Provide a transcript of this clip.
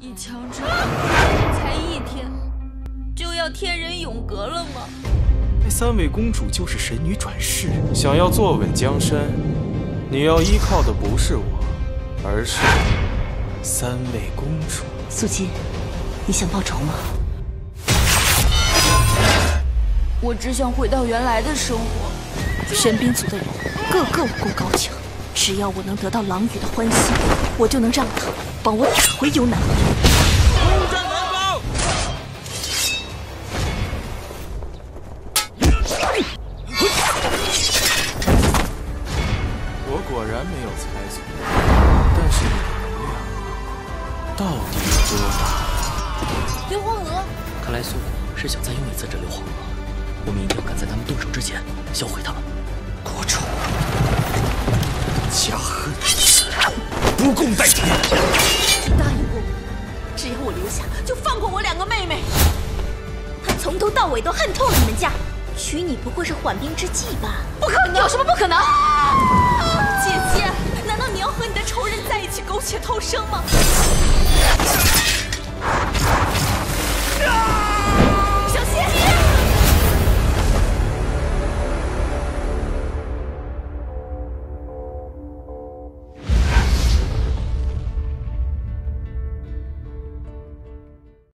一枪之后，才一天，就要天人永隔了吗？那三位公主就是神女转世，想要坐稳江山，你要依靠的不是我，而是三位公主。素锦，你想报仇吗？我只想回到原来的生活。神兵族的人个个武功高强，只要我能得到狼羽的欢心，我就能让他帮我打回幽南河。攻占南方！我果然没有猜错，但是你的能量到底有多大？硫磺鹅，看来苏果是想再用一次这硫磺鹅。我们一定要赶在他们动手之前销毁他们。家恨，不共戴天。答应过我，只要我留下，就放过我两个妹妹。他从头到尾都恨透了你们家，娶你不过是缓兵之计吧？不可能！有什么不可能？姐姐，难道你要和你的仇人在一起苟且偷生吗？啊